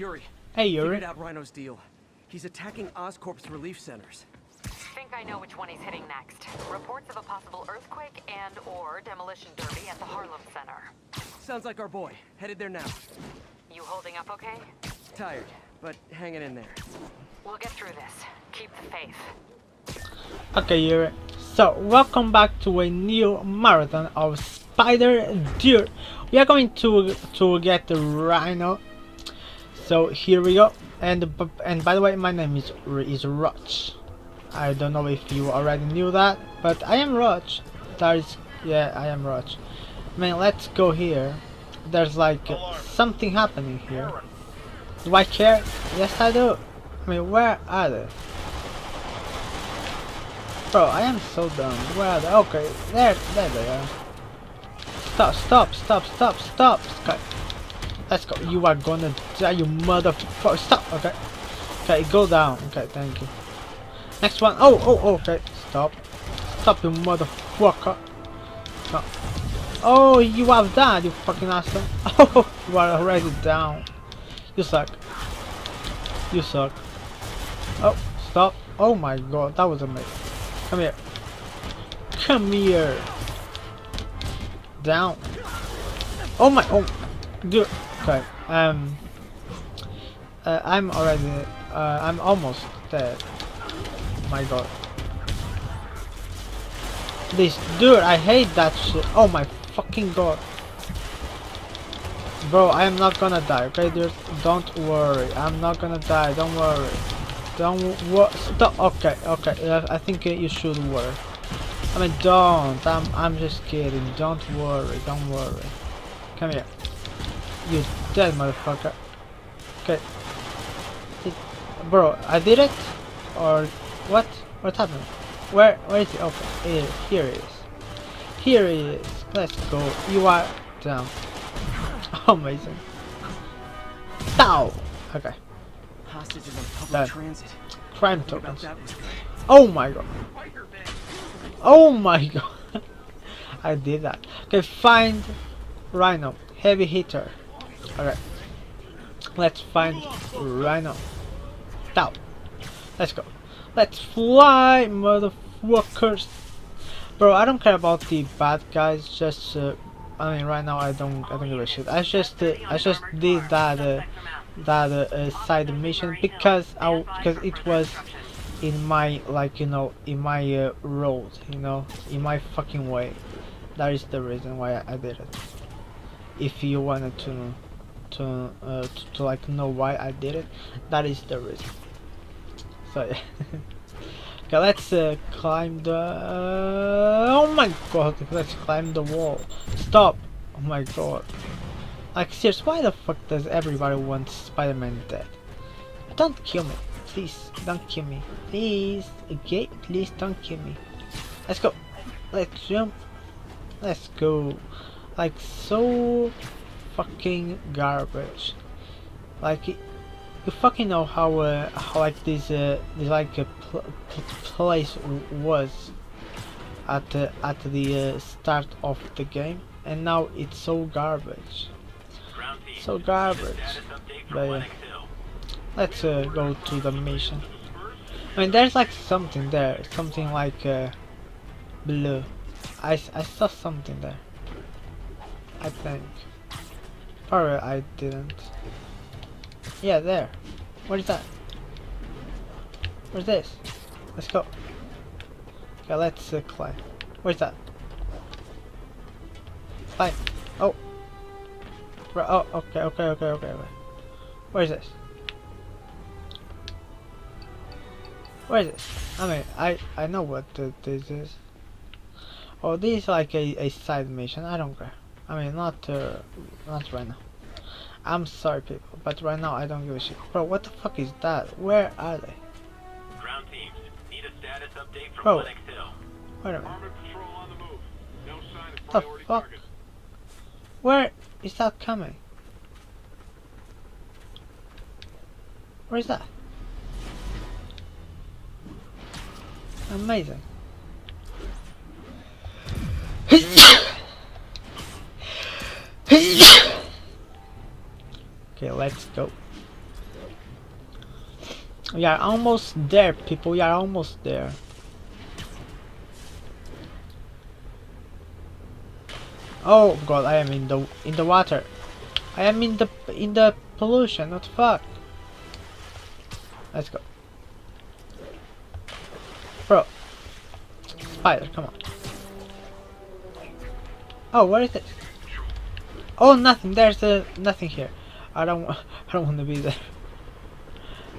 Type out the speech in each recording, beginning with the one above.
Yuri. Hey, Yuri. Figured out Rhino's deal. He's attacking Oscorp's relief centers. Think I know which one he's hitting next. Reports of a possible earthquake and or demolition derby at the Harlem Center. Sounds like our boy. Headed there now. You holding up okay? Tired, but hanging in there. We'll get through this. Keep the faith. Okay, Yuri. So, welcome back to a new marathon of Spider Deer. We are going to to get the Rhino. So here we go. And and by the way, my name is is Roch. I don't know if you already knew that, but I am Roch. That is, yeah, I am Roch. Man, let's go here. There's like something happening here. Do I care? Yes, I do. I mean, where are they? Bro, I am so dumb. Where are they? Okay, there, there they are. Stop, stop, stop, stop, stop. Sky. Let's go. You are gonna die, you motherfucker. Stop. Okay. Okay, go down. Okay, thank you. Next one. Oh, oh, oh, okay. Stop. Stop, you motherfucker. No. Oh, you have that, you fucking asshole. Oh, you are already down. You suck. You suck. Oh, stop. Oh my god, that was amazing. Come here. Come here. Down. Oh my, oh, dude. Okay, um, uh, I'm already, uh, I'm almost dead. My god. This, dude, I hate that shit. Oh my fucking god. Bro, I am not gonna die, okay, dude? Don't worry. I'm not gonna die, don't worry. Don't worry. Okay, okay. I think you should worry. I mean, don't. I'm, I'm just kidding. Don't worry. Don't worry. Come here. You dead motherfucker. Okay. It, bro, I did it? Or what? What happened? Where? Where is it? Okay, here, it is. Here it is. Let's go. You are down. Amazing. Ow! Okay. Hostages on public Done. transit. Crime tokens. Oh my god. Oh my god. I did that. Okay, find Rhino. Heavy hitter. Okay. Let's find Rhino. Down. Let's go. Let's fly, motherfuckers. Bro, I don't care about the bad guys. Just, uh, I mean, right now I don't, I don't give a shit. I just, uh, I just did that, uh, that uh, uh, side mission because I, because it was in my, like, you know, in my uh, road, you know, in my fucking way. That is the reason why I, I did it. If you wanted to, to, uh, to, to like know why I did it, that is the reason. So yeah. okay, let's uh, climb the. Oh my god! Let's climb the wall. Stop! Oh my god! Like serious, why the fuck does everybody want Spider-Man dead? Don't kill me, please. Don't kill me, please. Okay, please don't kill me. Let's go. Let's jump. Let's go. Like so fucking garbage. Like you fucking know how uh, how like this uh, this like a pl pl place was at the at the uh, start of the game, and now it's so garbage, so garbage. But yeah. let's uh, go to the mission. I mean, there's like something there, something like uh, blue. I saw something there. I think. Probably I didn't. Yeah, there. What is that? Where's this? Let's go. Okay, let's uh, climb. Where's that? Climb. Oh. Oh, okay, okay, okay, okay, okay. Where is this? Where is this? I mean, I I know what th this is. Oh, this is like a, a side mission. I don't care. I mean, not uh, not right now. I'm sorry, people, but right now I don't give a shit. Bro, what the fuck is that? Where are they? Ground teams, need a status update from Bro. Lenox Hill. Wait a minute. Patrol on the move. No sign of The fuck? target. Where is that coming? Where is that? Amazing. okay, let's go. We are almost there, people. We are almost there. Oh god, I am in the in the water. I am in the in the pollution. What the fuck? Let's go, bro. Spider, come on. Oh, where is it? Oh, nothing. There's uh, nothing here. I don't. I don't want to be there.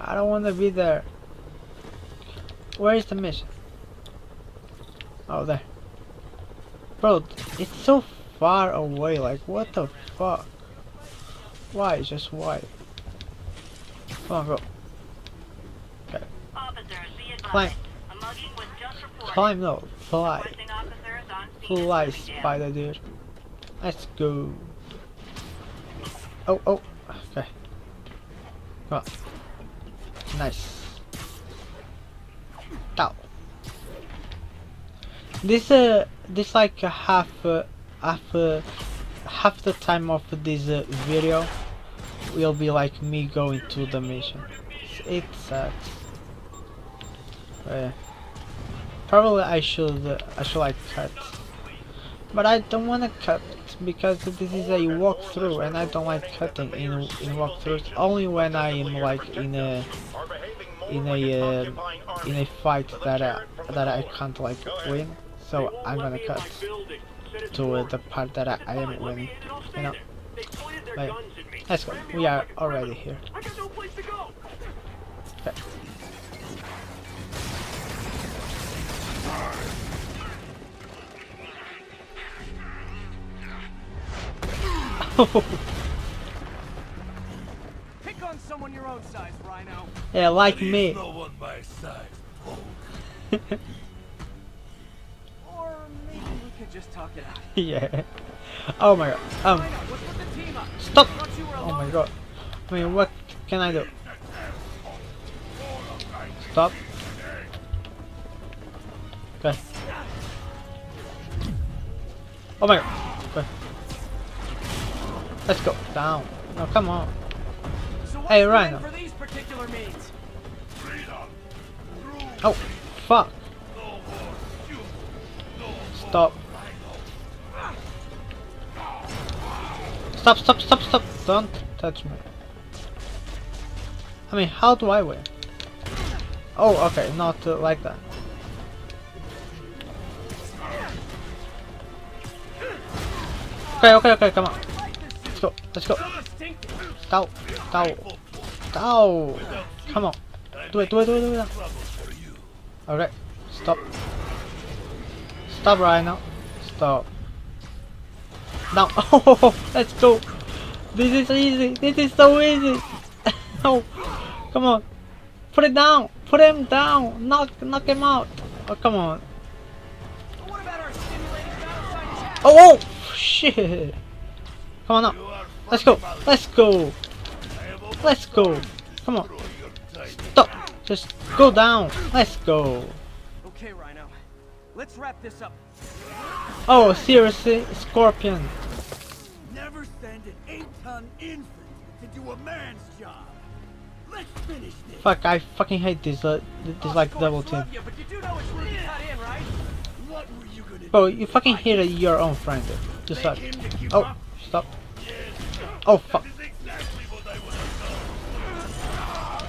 I don't want to be there. Where is the mission? Oh, there. Bro, it's so far away. Like, what the fuck? Why? Just why? Come on, be advised. Climb. A mugging was just reported. Climb, no. Fly. Requesting officers on scene Fly, as soon as you can. spider dude. Let's go. Oh, oh. Okay. Come on. Nice. Down. This uh, this like half uh, half uh, half the time of this uh, video will be like me going to the mission. It sucks. Uh, probably I should uh, I should like cut, but I don't want to because this is a walkthrough and I don't like cutting in in walkthroughs. Only when I am like in a in a uh, in a fight that I, that I can't like win. So I'm gonna cut to uh, the part that I, I am winning. You know. They pointed their Like, guns at me. let's go. We are already here. I got no place to go. Okay. Pick on someone your own size, Rhino. yeah, like me. No one my size. Or maybe we could just talk it out. yeah. Oh my god. Um. Rhino, let's put the team up. Stop. I thought you were Oh my god. I mean, what can I do? Stop. Okay. Oh my god. Let's go. Down. No, come on. So Hey, Rhino. for these particular means? Oh, fuck. Stop. Stop, stop, stop, stop. Don't touch me. I mean, how do I win? Oh, okay, not uh, like that. Okay, okay, okay, come on. Go, let's go. Dow, dow, dow. Come on. Do it, do it, do it, do it. Alright, stop. Stop right now. Stop. Now, oh, let's go. This is easy. This is so easy. oh, come on. Put it down. Put him down. Knock, knock him out. Oh, come on. Oh, oh, shit. Come on now. Let's go. Let's go. Let's go. Come on. Stop. Just go down. Let's go. Okay, Rhino. Let's wrap this up. Oh, seriously? Scorpion. Never send an eight-ton infant to do a man's job. Let's finish this. Fuck, I fucking hate this, uh, this Oh, like Scorch, double team. you, but you do know it's rude in, right? What were you gonna Bro, do? you fucking hit your own friend. You Beg suck. him to give Oh, stop. Oh, fuck.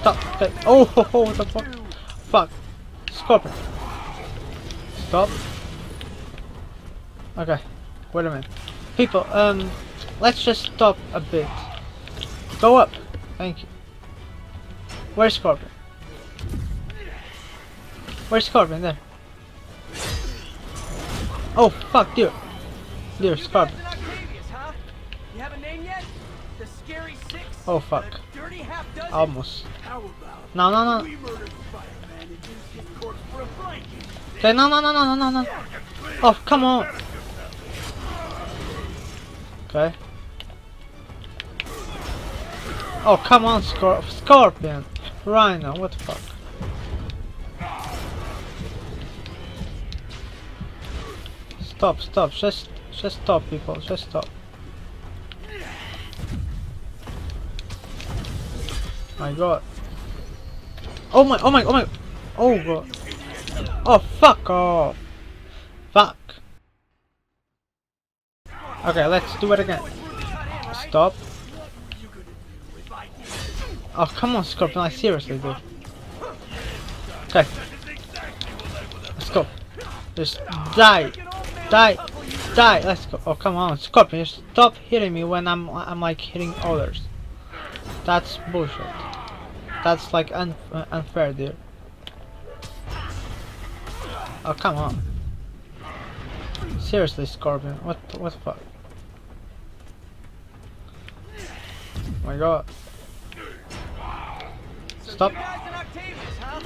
Stop. Okay. Oh, ho, ho, what the fuck? Fuck. Scorpion. Stop. Okay. Wait a minute. People, um, let's just stop a bit. Go up. Thank you. Where's Scorpion? Where's Scorpion? There. Oh, fuck, dear. Dear You Scary Six? Oh, fuck. Dirty Half Dozen? Almost. How about No, no, no. we murdered Spider-Man and use his corpse for a? Okay, no, no, no, no, no, no, no. Oh, come on. Okay. Oh, come on, Scor Scorpion. Rhino, what the fuck? Stop, stop, just, just stop, people, just stop. My god. Oh my, oh my, oh my. Oh god. Oh, fuck off. Fuck. Okay, let's do it again. Stop. Oh, come on, Scorpion. Like, seriously, dude. Okay. Let's go. Just die. Die. Die. Let's go. Oh, come on, Scorpion. Stop hitting me when I'm, I'm like, hitting others. That's bullshit. That's like un unfair, dude. Oh come on. Seriously, Scorpion. What what the fuck? Oh my god. Stop. You guys in Octavius, huh?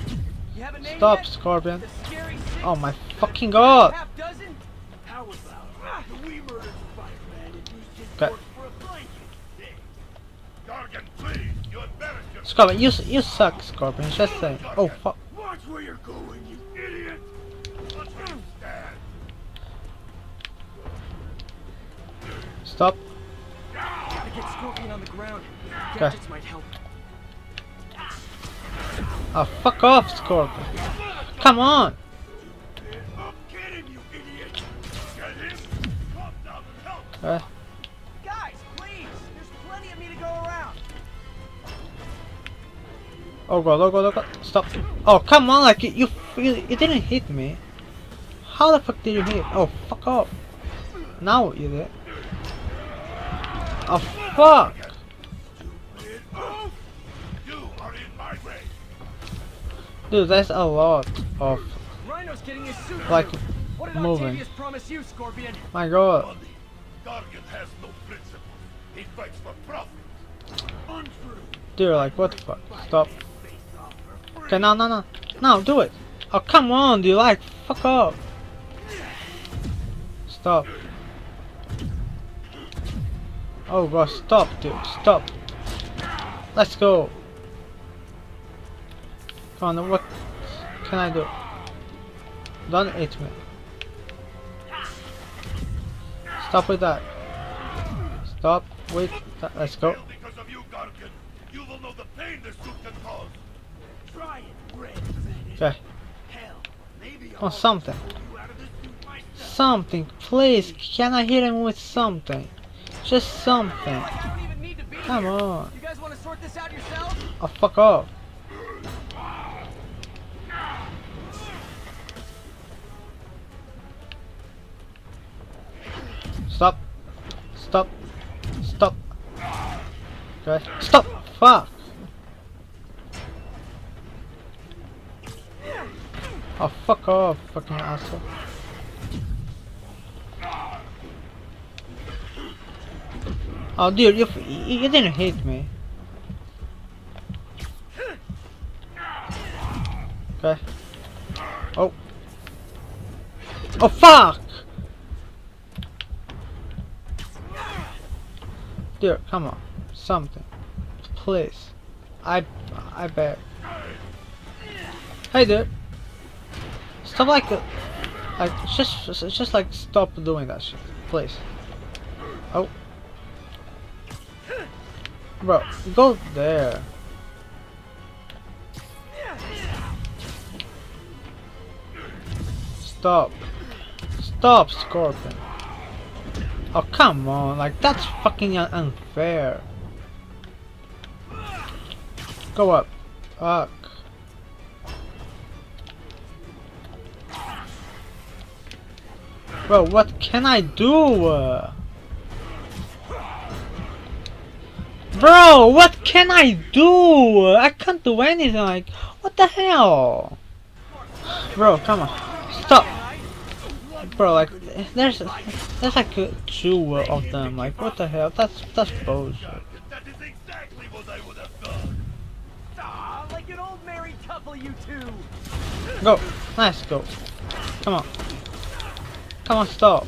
You have a name Stop. Scorpion. The scary six? Oh my fucking god. Half dozen? How about the we murdered Spider-Man and used his Okay. corpse for a blanket? Gargan, please, you embarrass yourself. Scorpion, you you suck, Scorpion. Just saying. Oh fuck. Watch where you're going, you idiot! Watch where you stand. Stop. Gotta get Scorpion on the ground. Okay. Gadgets might help. Oh fuck off, Scorpion. Come on. Get oh god, oh god, oh god. Stop. Oh come on, like you you, you, you didn't hit me. How the fuck did you hit? Oh fuck off. Now you did. Oh fuck. You are in my way. Dude, that's a lot of Rhino's getting his suit like. What did moving. Octavius promise you, Scorpion? My god. Money. Gargan has no principles. He fights for profit. Untrue! Dude, like what the fuck? Stop. Okay, no, no, no. No, do it. Oh, come on, dude. Like, fuck off. Stop. Oh god, stop, dude. Stop. Let's go. Come on, what can I do? Don't hit me. Stop with that. Stop with that. Let's go. Okay. Maybe Oh, something. Something, please. Can I hit him with something? Just something. Come on. You guys want to sort this out yourselves? Oh, fuck off. Stop. Stop. Stop. Okay. Stop. Fuck. Oh, fuck off, fucking asshole. Oh, dude, you, you didn't hit me. Okay. Oh. Oh, fuck! Dude, come on. Something. Please. I I beg. Hey, dude. Stop like, like just just like stop doing that shit, please. Oh. Bro, go there. Stop. Stop, Scorpion. Oh, come on. Like, that's fucking un- unfair. Go up. Fuck. Bro, what can I do? Bro, what can I do? I can't do anything. Like, what the hell? Bro, come on. Stop. Bro, like, there's there's like two of them. Like, what the hell? That's that's bullshit. That is exactly what I would have done. Ah, like an old married couple, you two. Go. Let's go. Come on. Come on, stop.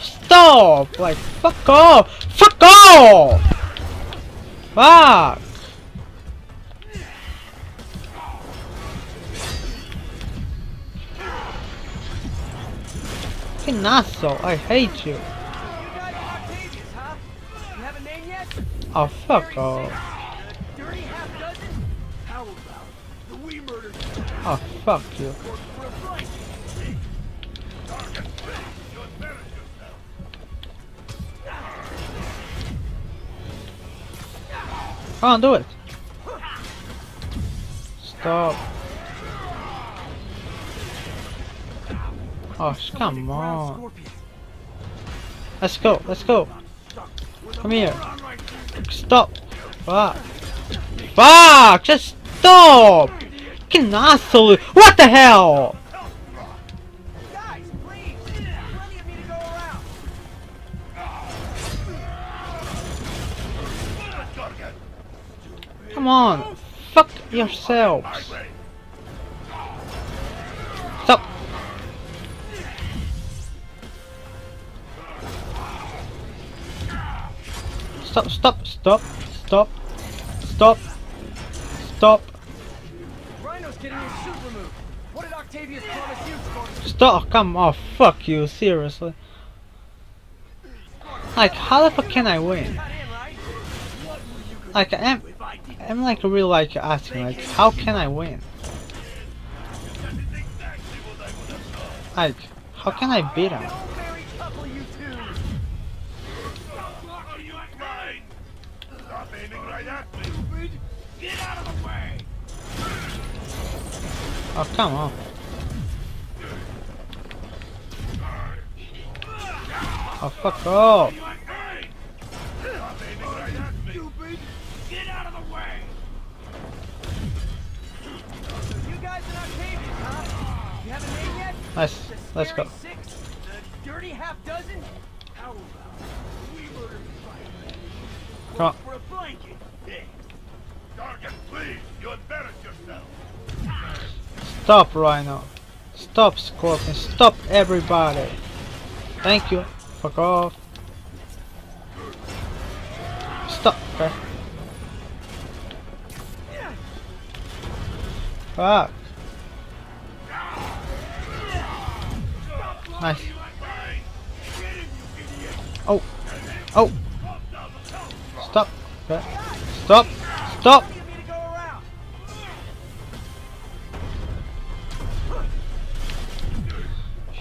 Stop! Like, fuck off! Fuck off! Fuck! Fucking asshole, I hate you. Oh, fuck off. Oh, fuck you. Ah, on, do it. Stop. Oh, come on. Let's go, let's go. Come here. Stop. Fuck. Fuck! Just stop! Fucking asshole! What the hell? Come on. Fuck yourselves. Stop. Stop, stop, stop, stop, stop, stop, Rhino's getting his suit removed. What did Octavius promise you, stop, come on, fuck you, seriously. Like, how the fuck can I win? Cut in, right? I'm, like really like asking, like, how can I win? Like, how can I beat him? Oh, come on. Oh, fuck off. Gargan, please. You embarrass yourself. Stop, Rhino. Stop, Scorpion. Stop, everybody. Thank you. Fuck off. Stop. Okay. Fuck. Oh. Oh. Stop. Stop. Stop.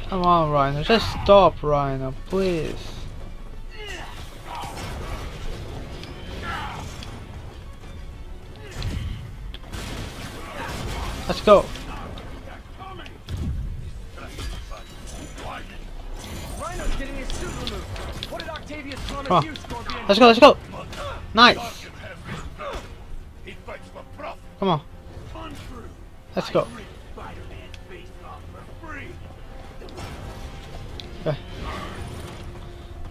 Come on, Rhino. Just stop, Rhino, please. Let's go. What did Octavius promise Come on. Let's go, let's go. Nice. Gargan has respect. He fights for profit. Come on. Let's go. Rip Spider-Man's face off for free. Okay.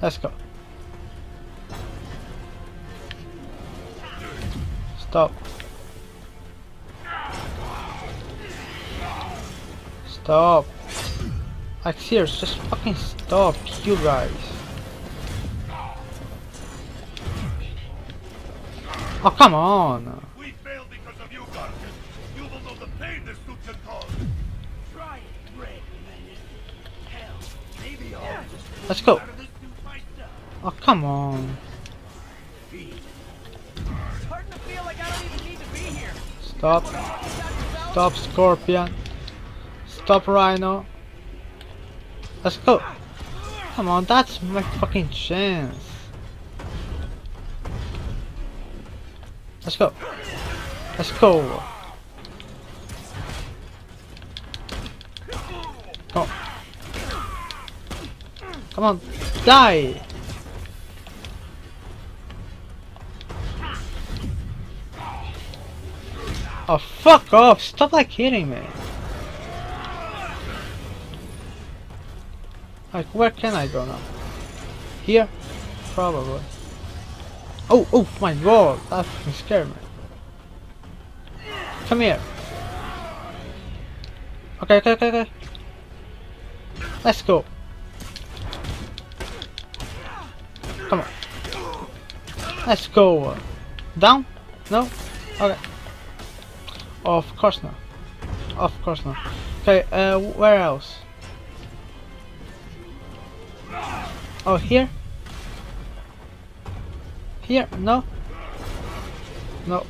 Let's go. Stop. Stop. Like serious, just fucking stop, you guys. Oh come on. We failed because of you, Gargan. You will know the pain this suit can cause. Try it, Red Menace. Hell, maybe I'll just Let's go. out of this suit myself. Oh come on. Starting to feel like I don't even need to be here. Stop. Fucking got yourself? Stop, Scorpion. Stop, Rhino. Let's go. Come on, that's my fucking chance. Let's go. Let's go. Come on. Come on, die. Oh, fuck off. Stop like hitting me. Like, where can I go now? Here? Probably. Oh, oh my god, that fucking scared me. Come here. Okay, okay, okay, okay. Let's go. Come on. Let's go. Down? No? Okay. Of course not. Of course not. Okay, uh, where else? Oh, here? Here? No? No.